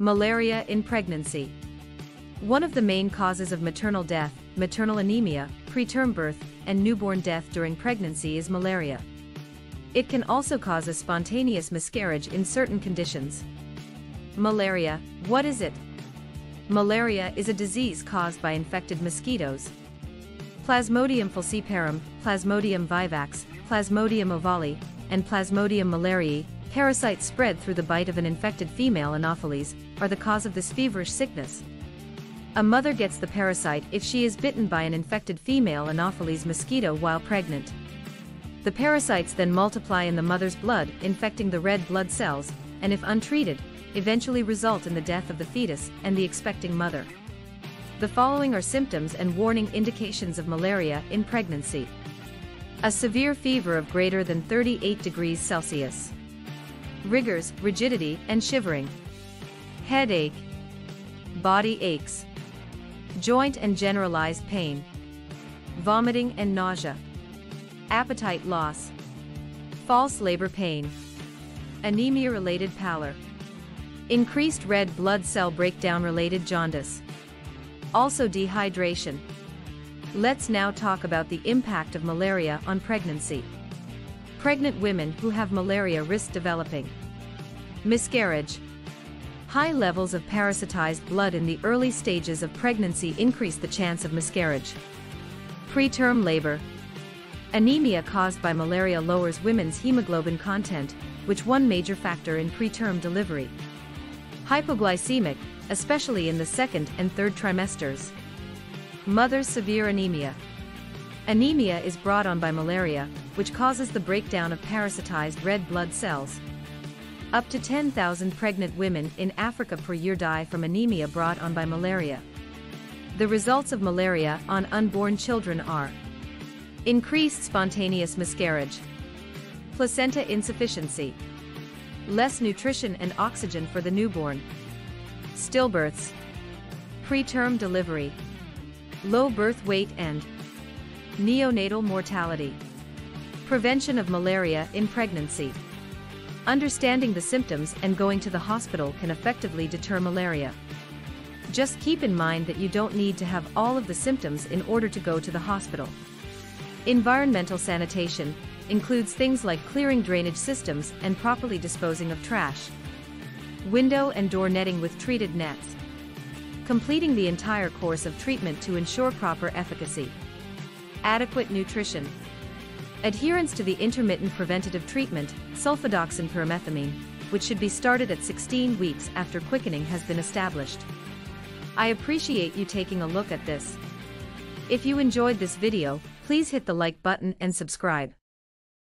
Malaria in pregnancy. One of the main causes of maternal death, maternal anemia, preterm birth, and newborn death during pregnancy is malaria. It can also cause a spontaneous miscarriage in certain conditions. Malaria, what is it? Malaria is a disease caused by infected mosquitoes. Plasmodium falciparum, Plasmodium vivax, Plasmodium ovale, and Plasmodium malariae Parasites spread through the bite of an infected female Anopheles are the cause of this feverish sickness. A mother gets the parasite if she is bitten by an infected female Anopheles mosquito while pregnant. The parasites then multiply in the mother's blood, infecting the red blood cells, and if untreated, eventually result in the death of the fetus and the expecting mother. The following are symptoms and warning indications of malaria in pregnancy. A severe fever of greater than 38 degrees Celsius rigors, rigidity, and shivering. Headache. Body aches. Joint and generalized pain. Vomiting and nausea. Appetite loss. False labor pain. Anemia-related pallor. Increased red blood cell breakdown-related jaundice. Also dehydration. Let's now talk about the impact of malaria on pregnancy. Pregnant women who have malaria risk developing miscarriage. High levels of parasitized blood in the early stages of pregnancy increase the chance of miscarriage. Preterm labor. Anemia caused by malaria lowers women's hemoglobin content, which one major factor in preterm delivery. Hypoglycemic, especially in the second and third trimesters. Mother's severe anemia. Anemia is brought on by malaria, which causes the breakdown of parasitized red blood cells. Up to 10,000 pregnant women in Africa per year die from anemia brought on by malaria. The results of malaria on unborn children are increased spontaneous miscarriage, placenta insufficiency, less nutrition and oxygen for the newborn, stillbirths, preterm delivery, low birth weight and Neonatal mortality. Prevention of malaria in pregnancy. Understanding the symptoms and going to the hospital can effectively deter malaria. Just keep in mind that you don't need to have all of the symptoms in order to go to the hospital. Environmental sanitation includes things like clearing drainage systems and properly disposing of trash. Window and door netting with treated nets. Completing the entire course of treatment to ensure proper efficacy. Adequate nutrition. Adherence to the intermittent preventative treatment, sulfadoxine pyrimethamine, which should be started at 16 weeks after quickening has been established. I appreciate you taking a look at this. If you enjoyed this video, please hit the like button and subscribe.